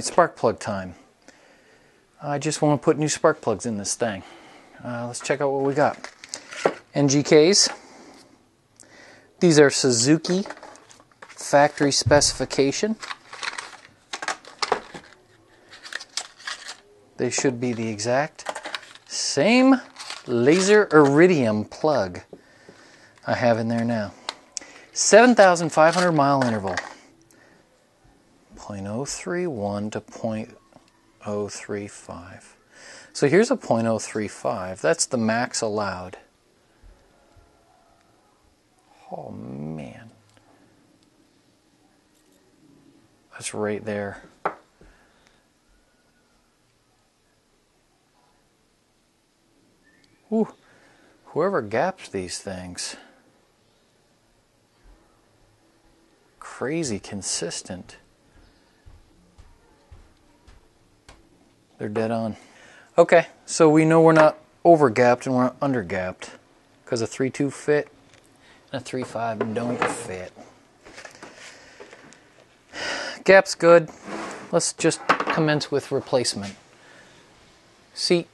right, spark plug time. I just want to put new spark plugs in this thing. Uh, let's check out what we got. NGKs. These are Suzuki factory specification. They should be the exact same laser iridium plug I have in there now. 7,500 mile interval. 0.031 to 0.035. So here's a 0.035. That's the max allowed. Oh man. That's right there. Ooh, whoever gaps these things. Crazy consistent. They're dead on. Okay, so we know we're not over gapped and we're not under gapped because a 3.2 fit and a 3.5 don't fit. Gap's good. Let's just commence with replacement. Seat.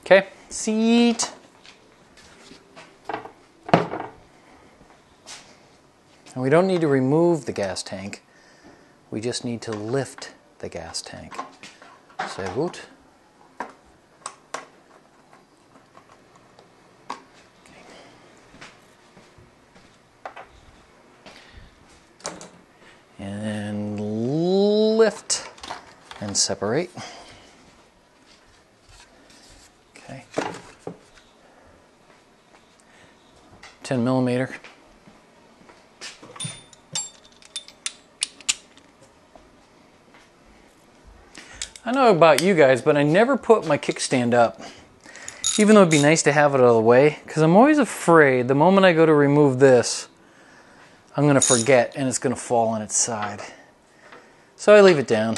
Okay, seat. And we don't need to remove the gas tank. We just need to lift the gas tank. Sehr gut. And lift and separate. Okay. 10 millimeter. Know about you guys, but I never put my kickstand up. Even though it'd be nice to have it out of the way, because I'm always afraid the moment I go to remove this, I'm going to forget and it's going to fall on its side. So I leave it down.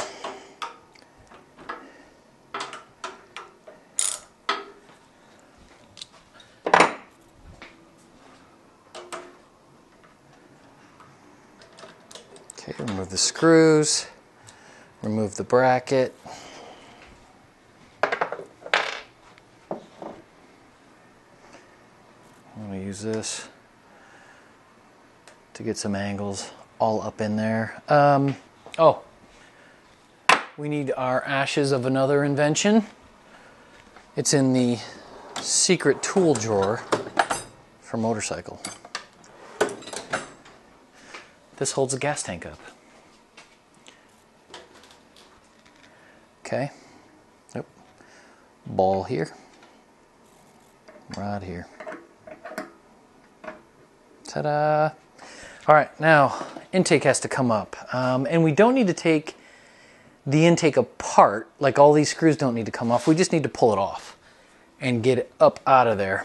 Okay, remove the screws, remove the bracket. I'm going to use this to get some angles all up in there. Um, oh, we need our ashes of another invention. It's in the secret tool drawer for motorcycle. This holds a gas tank up. Okay. Yep. Ball here. Right here. Ta-da! All right, now intake has to come up. Um, and we don't need to take the intake apart, like all these screws don't need to come off. We just need to pull it off and get it up out of there.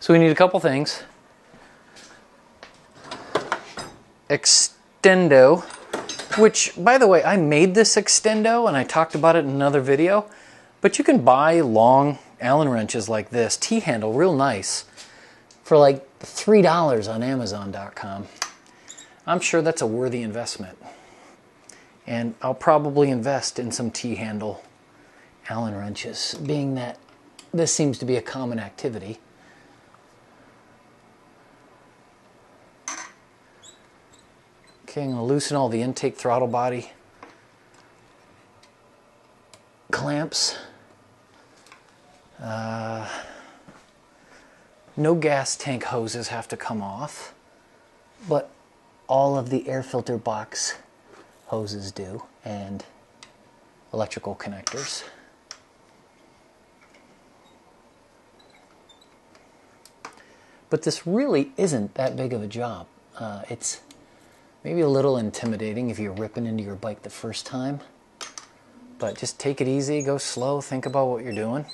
So we need a couple things. Extendo, which by the way, I made this extendo and I talked about it in another video, but you can buy long Allen wrenches like this, T-handle, real nice, for like $3 on Amazon.com. I'm sure that's a worthy investment. And I'll probably invest in some T-handle Allen wrenches, being that this seems to be a common activity. Okay, I'm going to loosen all the intake throttle body clamps. Uh, no gas tank hoses have to come off, but all of the air filter box hoses do, and electrical connectors. But this really isn't that big of a job. Uh, it's maybe a little intimidating if you're ripping into your bike the first time. But just take it easy, go slow, think about what you're doing.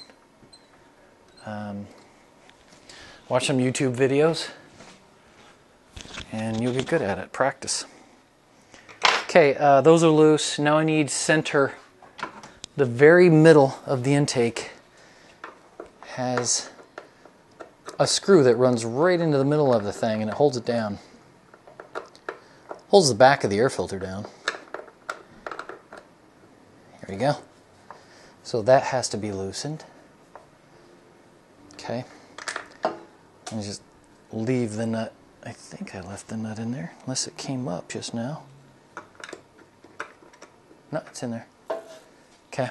Um, watch some YouTube videos, and you'll get good at it. Practice. Okay, uh, those are loose. Now I need center. The very middle of the intake has a screw that runs right into the middle of the thing and it holds it down. Holds the back of the air filter down. Here we go. So that has to be loosened. Okay. And just leave the nut. I think I left the nut in there, unless it came up just now. No, it's in there. Okay.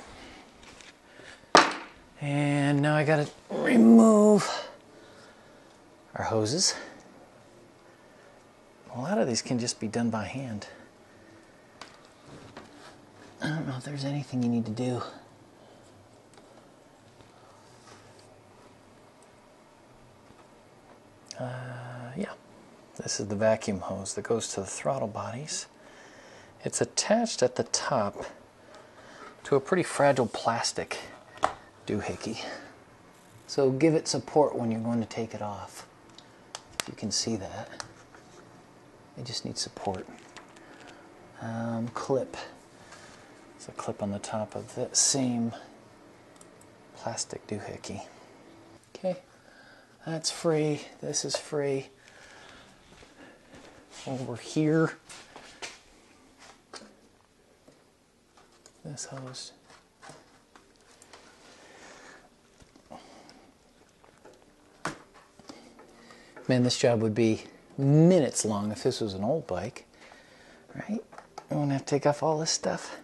And now I gotta remove our hoses. A lot of these can just be done by hand. I don't know if there's anything you need to do. Uh, yeah, this is the vacuum hose that goes to the throttle bodies. It's attached at the top to a pretty fragile plastic doohickey. So give it support when you're going to take it off. You can see that. It just needs support. Um, clip. It's a clip on the top of that same plastic doohickey. Okay, that's free. This is free. Over here, this hose. Man, this job would be minutes long if this was an old bike, right? I won't have to take off all this stuff.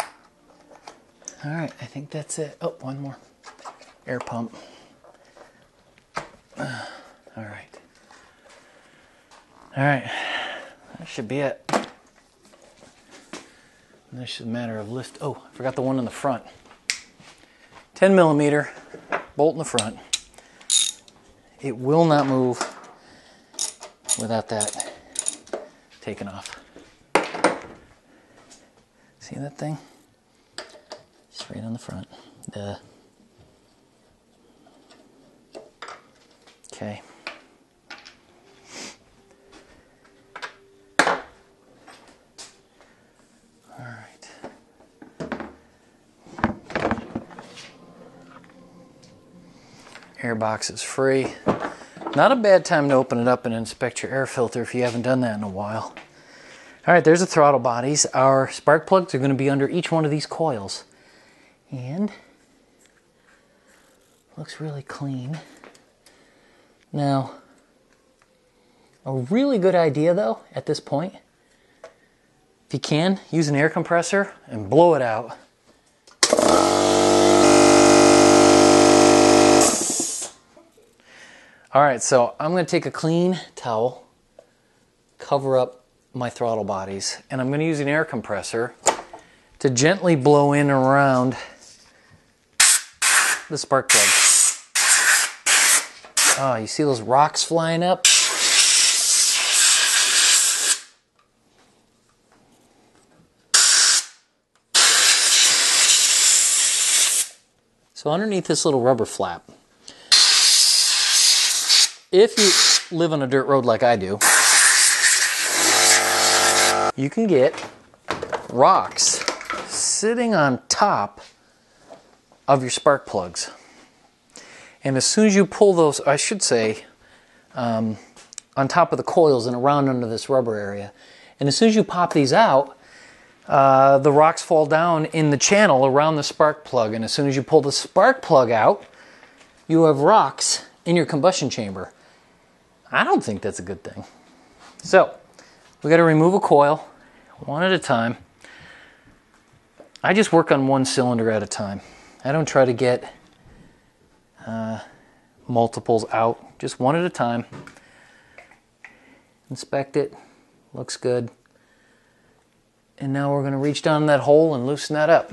All right, I think that's it. Oh, one more. Air pump. all right. All right, that should be it. And this is a matter of lift. Oh, I forgot the one in the front. 10 millimeter bolt in the front. It will not move without that taken off. See that thing? Straight on the front. Duh. Okay. All right. Airbox is free. Not a bad time to open it up and inspect your air filter if you haven't done that in a while. All right, there's the throttle bodies. Our spark plugs are going to be under each one of these coils. And looks really clean. Now, a really good idea though at this point, if you can, use an air compressor and blow it out. All right, so I'm going to take a clean towel, cover up my throttle bodies, and I'm going to use an air compressor to gently blow in around the spark plug. Oh, you see those rocks flying up? So underneath this little rubber flap, if you live on a dirt road like I do, you can get rocks sitting on top of your spark plugs. And as soon as you pull those, I should say, um, on top of the coils and around under this rubber area, and as soon as you pop these out, uh, the rocks fall down in the channel around the spark plug. And as soon as you pull the spark plug out, you have rocks in your combustion chamber. I don't think that's a good thing. So, we got to remove a coil one at a time. I just work on one cylinder at a time. I don't try to get uh, multiples out, just one at a time. Inspect it, looks good. And now we're going to reach down that hole and loosen that up.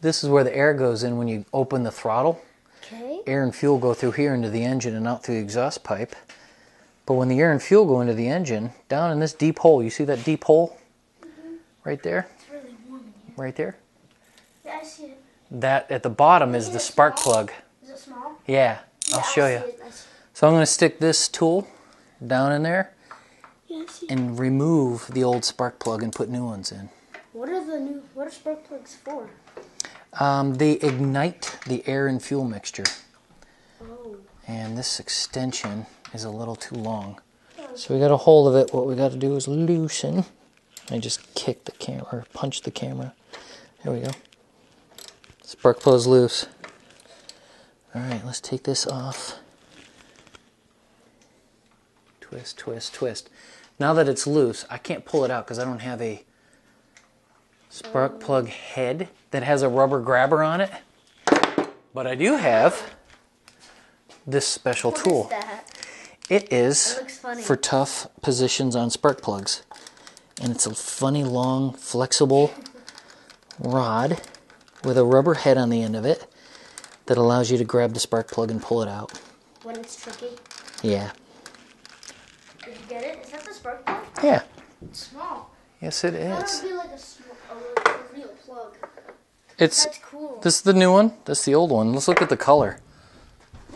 This is where the air goes in when you open the throttle. Okay. Air and fuel go through here into the engine and out through the exhaust pipe. But when the air and fuel go into the engine, down in this deep hole, you see that deep hole right there? It's really warm in here. Right there? Yeah, it. That at the bottom is the spark plug. Is it small? Yeah, I'll show you. see it. I see So I'm going to stick this tool down in there it. Yeah, I see it. and remove the old spark plug and put new ones in. What are the new? What are spark plugs for? Um, they ignite the air and fuel mixture. Oh. And this extension is a little too long. So we got a hold of it. What we got to do is loosen. I just kick the camera, or punch the camera. There we go. Spark plug's loose. All right, let's take this off. Twist, twist, twist. Now that it's loose, I can't pull it out because I don't have a spark oh. plug head that has a rubber grabber on it. But I do have this special What is tool. that? It is That looks funny. for tough positions on spark plugs. And it's a funny, long, flexible rod with a rubber head on the end of it that allows you to grab the spark plug and pull it out. When it's tricky. Yeah. Did you get it? Is that the spark plug? Yeah. It's small. Yes, it is. would like a, a, real- plug. It's That's cool. this is the new one. That's the old one. Let's look at the color.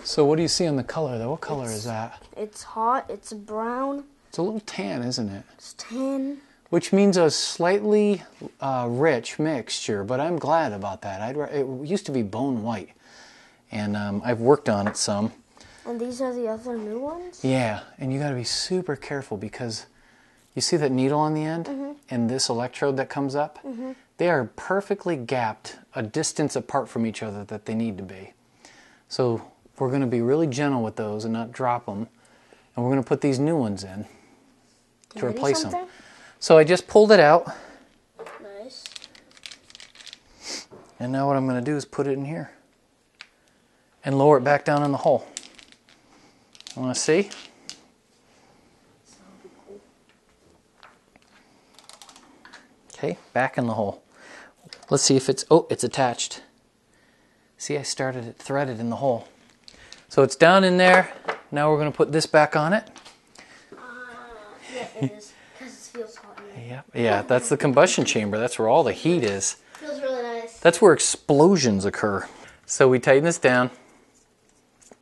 So what do you see on the color though? What color is that? It's hot. It's brown. It's a little tan, isn't it? It's tan. Which means a slightly uh, rich mixture, but I'm glad about that. I'd, it used to be bone white, and um, I've worked on it some. And these are the other new ones? Yeah, and you got to be super careful because you see that needle on the end and this electrode that comes up? They are perfectly gapped a distance apart from each other that they need to be. So we're going to be really gentle with those and not drop them. And we're going to put these new ones in to replace them. So I just pulled it out, Nice. and now what I'm going to do is put it in here and lower it back down in the hole. Want to see? Okay, back in the hole. Let's see if it's, oh, it's attached. See, I started it threaded in the hole. So it's down in there. Now we're going to put this back on it. Uh, yeah, it is. Because it feels hot. Yeah, that's the combustion chamber. That's where all the heat is. feels really nice. That's where explosions occur. So we tighten this down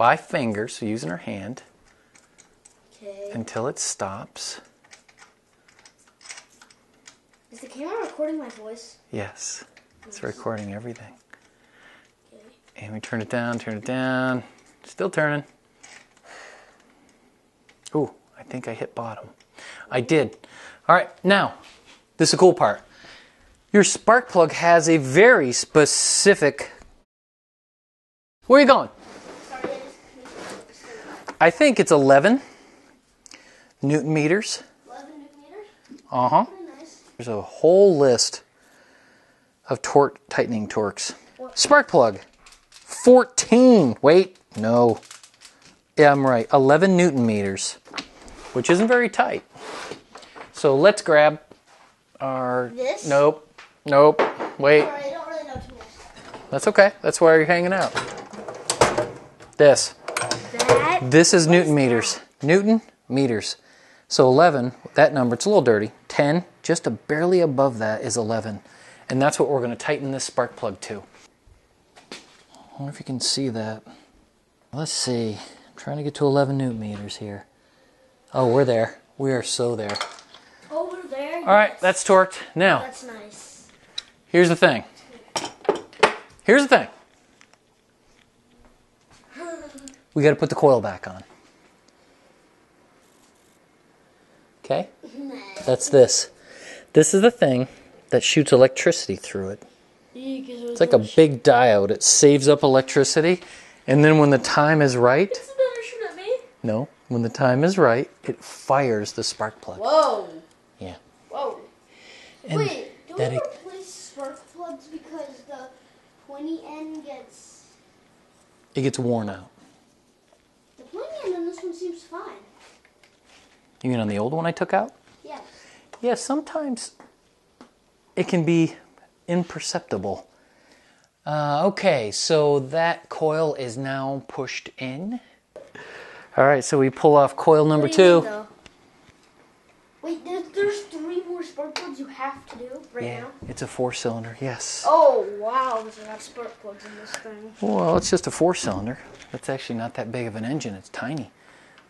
by finger, so using her hand, Okay. until it stops. Is the camera recording my voice? Yes, it's recording everything. Okay. And we turn it down, turn it down. Still turning. Ooh, I think I hit bottom. I did. All right, now, this is the cool part. Your spark plug has a very specific. Where are you going? I think it's 11 newton meters. 11 newton meters. Uh huh. Nice. There's a whole list of torque tightening torques. Spark plug, 14. Wait, no. Yeah, I'm right. 11 newton meters, which isn't very tight. So let's grab our. This? Nope. Nope. Wait. Sorry, I don't really know too much. That's okay. That's why you're hanging out. This. This is Newton meters. Newton meters. So 11, that number, it's a little dirty. 10, just a barely above that is 11. And that's what we're going to tighten this spark plug to. I wonder if you can see that. Let's see. I'm trying to get to 11 Newton meters here. Oh, we're there. We are so there. Oh, over there. All right, that's torqued. Now, That's nice. here's the thing. Here's the thing. We got to put the coil back on. Okay? That's this. This is the thing that shoots electricity through it. It's like a big diode. It saves up electricity, and then when the time is right, It's better shoot at me. no, when the time is right, it fires the spark plug. Whoa. Yeah. Whoa. And Wait, do we that replace spark plugs because the pointy end gets it gets worn out. The pointy end on this one seems fine. You mean on the old one I took out? Yes. Yeah, sometimes it can be imperceptible. Uh, okay, so that coil is now pushed in. All right, so we pull off coil number What do you two. mean? Wait, spark plugs you have to do right yeah, now. it's a four cylinder, yes. Oh wow, there's a lot of spark plugs in this thing. Well, it's just a four cylinder. That's actually not that big of an engine, it's tiny.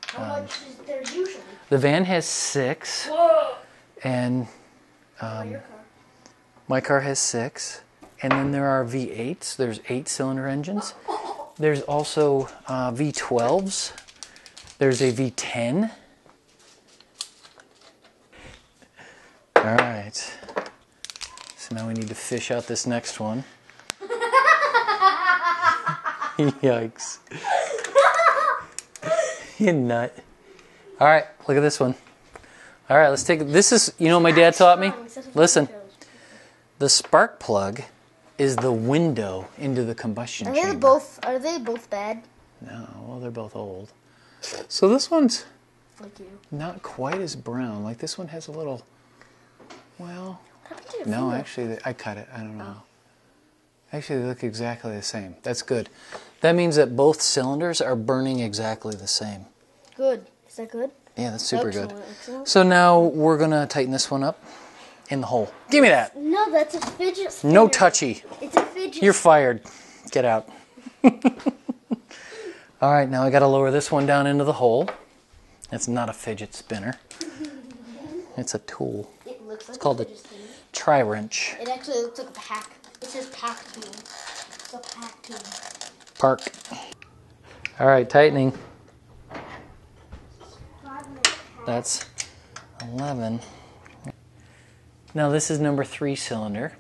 How Um, much is there usually? The van has six, Whoa! and car. my car has six. And then there are V8s, there's eight cylinder engines. There's also uh, V12s. There's a V10. All right. So now we need to fish out this next one. Yikes. you nut. All right, look at this one. All right, let's take this is you know what my dad taught me? Listen. The spark plug is the window into the combustion Are they chamber. both? Are they both bad? No, well they're both old. So this one's Like you. not quite as brown. Like this one has a little well, How did you no, actually I cut it. I don't know. Oh. Actually they look exactly the same. That's good. That means that both cylinders are burning exactly the same. Good. Is that good? Yeah, that's super good. Excellent, excellent. So now we're gonna tighten this one up in the hole. Give me that. No, that's a fidget spinner. No touchy. It's a fidget. You're fired. Get out. All right, now I got to lower this one down into the hole. It's not a fidget spinner. It's a tool. Looks like called a a- fidget spinner. Tri wrench. It actually looks like a pack. It says pack tool. It's a pack tool. Park. All right, tightening. That's 11. Now this is number three cylinder.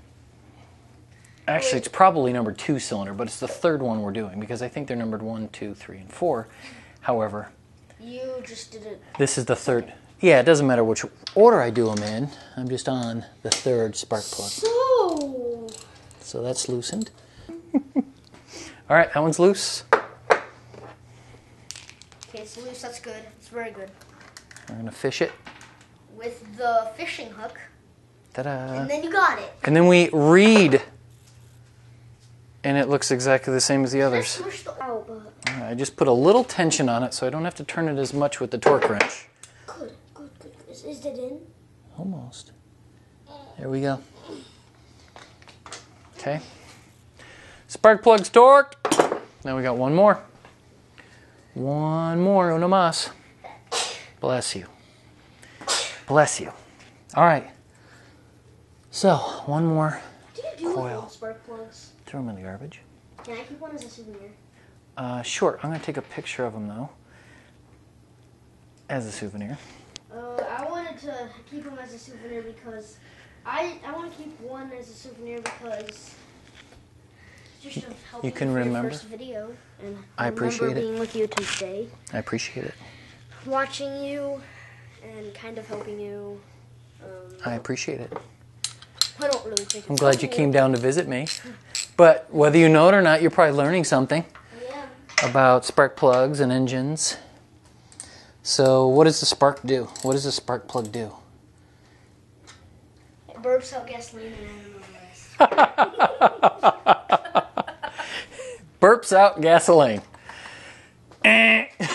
Actually, it's probably number two cylinder, but it's the third one we're doing because I think they're numbered one, two, three, and four. However, You just did it. This is the third. Yeah, it doesn't matter which order I do them in. I'm just on the third spark plug. So. So that's loosened. All right, that one's loose. Okay, it's loose. That's good. It's very good. We're gonna fish it. With the fishing hook, Ta-da! and then you got it. And then we read, and it looks exactly the same as the others. smushed the out, but I just put a little tension on it so I don't have to turn it as much with the torque wrench. good, good, good. Is, is it in? Almost. There we go. Okay. Spark plugs torque. Now we got one more. One more, uno más. Bless you. Bless you. All right. So, one more. Do you do Coil. spark plugs? Throw them in the garbage. Can I keep one as a souvenir? Uh, sure, I'm going to take a picture of them though. As a souvenir. Wanted to keep them as a souvenir because I I want to keep one as a souvenir because just to help You can remember? first video and I appreciate remember it. being with you today, I appreciate it. watching you, and kind of helping you. Um, I appreciate it. I don't really think. I'm glad you came down to visit me. But whether you know it or not, you're probably learning something Yeah. about spark plugs and engines. So, what does the spark do? What does the spark plug do? It burps out gasoline and I don't know the rest. Burps out gasoline. Eh.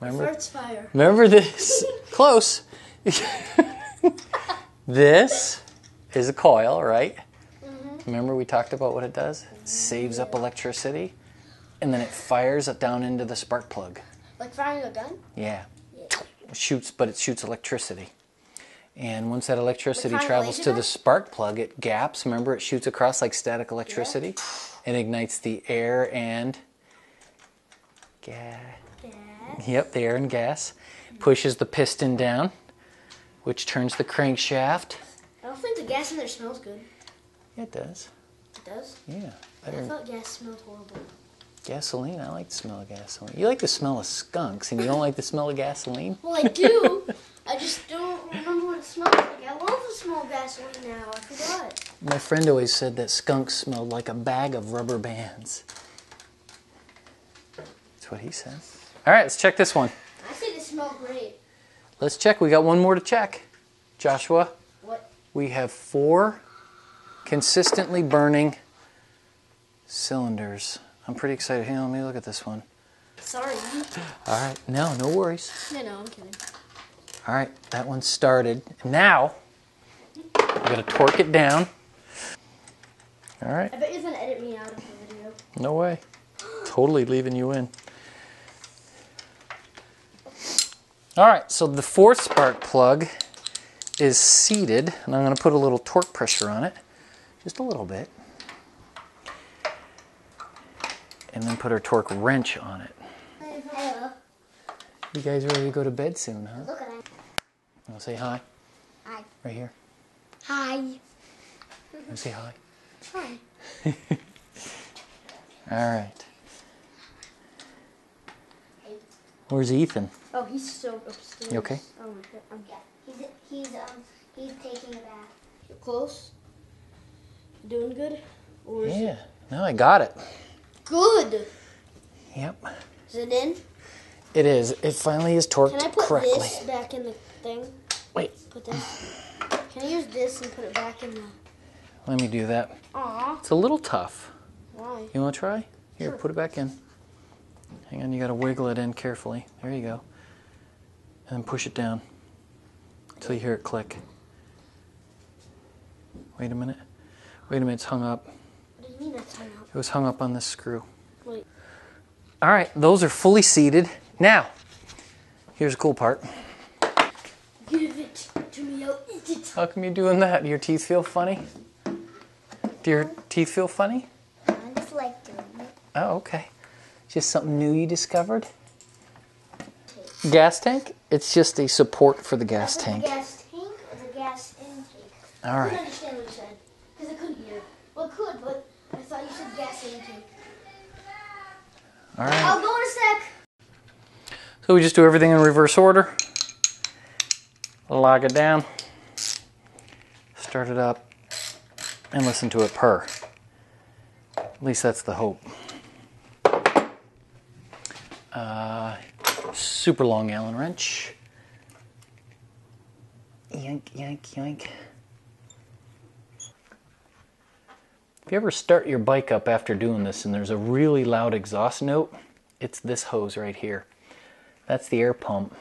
remember, Farts fire. remember this? Close. this is a coil, right? Remember we talked about what it does? It saves up electricity and then it fires it down into the spark plug. Like firing a gun. Yeah. Shoots, but it shoots electricity. And once that electricity travels to the spark plug, it gaps. Remember, it shoots across like static electricity. It ignites the air and gas. Gas. Yep, the air and gas. Pushes the piston down, which turns the crankshaft. I don't think the gas in there smells good. It does. It does. Yeah. I Better thought gas smelled horrible. Gasoline. I like the smell of gasoline. You like the smell of skunks, and you don't like the smell of gasoline? Well, I do. I just don't remember what it smells like. I love the smell of gasoline now. I forgot. My friend always said that skunks smelled like a bag of rubber bands. That's what he said. All right, let's check this one. I say they smell great. Let's check. We got one more to check. Joshua, What? we have four consistently burning cylinders. I'm pretty excited. Hang on, let me look at this one. Sorry. All right, no, no worries. No, no, I'm kidding. All right, that one started. Now, I'm gonna torque it down. All right. I bet you're gonna edit me out of the video. No way. Totally leaving you in. All right, so the fourth spark plug is seated, and I'm going to put a little torque pressure on it just a little bit. And then put our torque wrench on it. Hello. You guys ready to go to bed soon, huh? Look at. Wanna say hi? Hi. Right here. Hi. Wanna say hi? Hi. All right. Where's Ethan? Oh, he's so upstairs. You okay? Oh my god. I'm He's he's um he's taking a bath. You're close. Doing good? Or is Yeah. No, I got it. Good. Yep. Is it in? It is. It finally is torqued correctly. Can I put correctly. this back in the thing? Wait, Put this. Can I use this and put it back in the? let me do that. Aw. It's a little tough. Why? You want to try? Here, Sure. put it back in. Hang on, you got to wiggle it in carefully. There you go. And then push it down until you hear it click. Wait a minute. Wait a minute, it's hung up. It was hung up on this screw. Wait. All right, those are fully seated. Now, here's the cool part. Give it to me. I'll eat it. How come you're doing that? Do Your teeth feel funny? Do your teeth feel funny? I just like doing it. Oh, okay. Just something new you discovered? Gas tank? It's just a support for the gas tank. the gas tank or the gas intake? All right. couldn't understand what you said because I couldn't hear. Well, I could, but I thought you said gas intake. All right. I'll go in a sec. So we just do everything in reverse order. Lock it down. Start it up. And listen to it purr. At least that's the hope. Uh, super long Allen wrench. Yank, yank, yank. If you ever start your bike up after doing this and there's a really loud exhaust note, it's this hose right here. That's the air pump.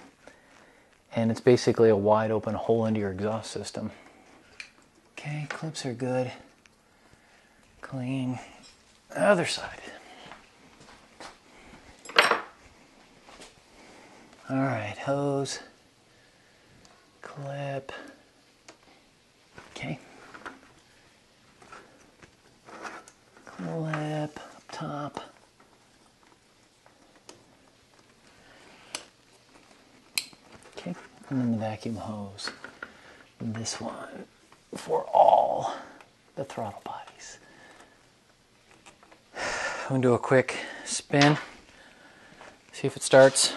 And it's basically a wide open hole into your exhaust system. Okay, clips are good. Clean. Other side. All right, hose. Clip. Okay. Clip up top. Okay, and then the vacuum hose. This one for all the throttle bodies. I'm gonna do a quick spin, see if it starts.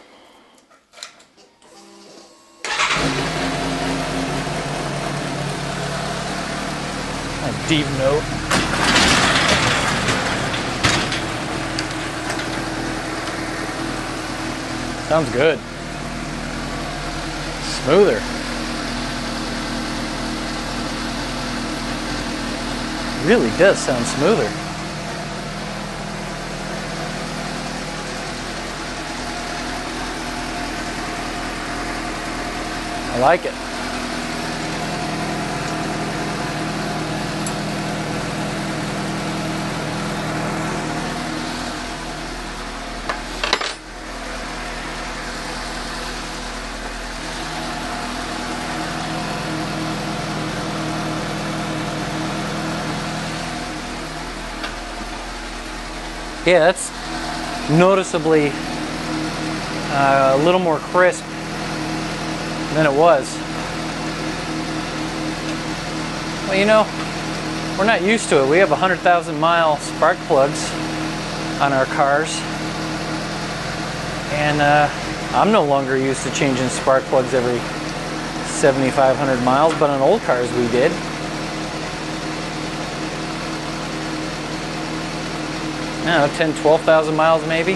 A deep note. Sounds good. Smoother. Really does sound smoother. I like it. Yeah, that's noticeably uh, a little more crisp than it was. Well, you know, we're not used to it. We have 100,000 mile spark plugs on our cars. And uh, I'm no longer used to changing spark plugs every 7,500 miles, but on old cars we did. Know, 10, 12,000 miles maybe.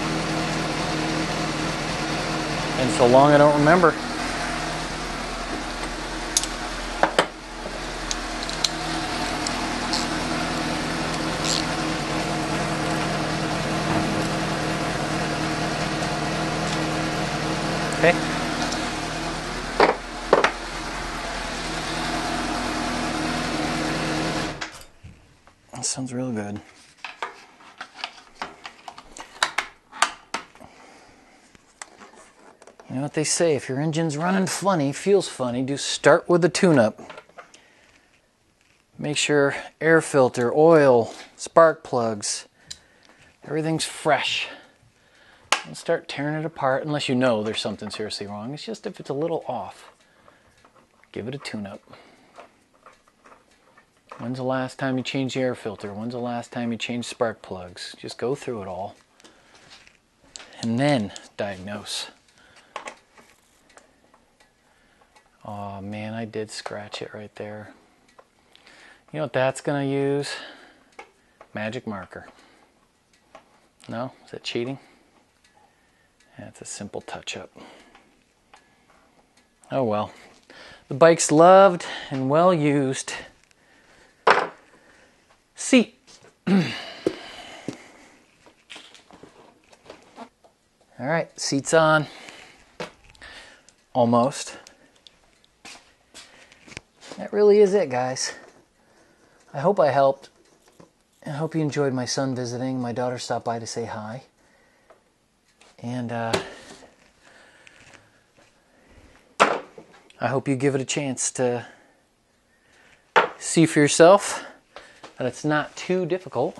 And so long I don't remember. Okay. That sounds real good. You know what they say, if your engine's running funny, feels funny, do start with the tune-up. Make sure air filter, oil, spark plugs, everything's fresh. Don't start tearing it apart unless you know there's something seriously wrong. It's just if it's a little off, give it a tune up. When's the last time you changed the air filter? When's the last time you changed spark plugs? Just go through it all and then diagnose. Oh man, I did scratch it right there. You know what that's going to use? Magic marker. No? Is that cheating? That's a simple touch up. Oh well. The bike's loved and well used. Seat. All right, seat's on. Almost. That really is it, guys. I hope I helped. I hope you enjoyed my son visiting. My daughter stopped by to say hi. And uh, I hope you give it a chance to see for yourself that it's not too difficult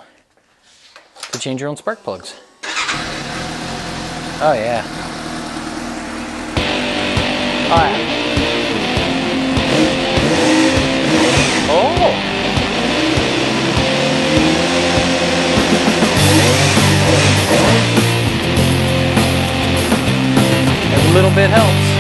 to change your own spark plugs. Oh, yeah. Oh, yeah. Oh! Every little bit helps.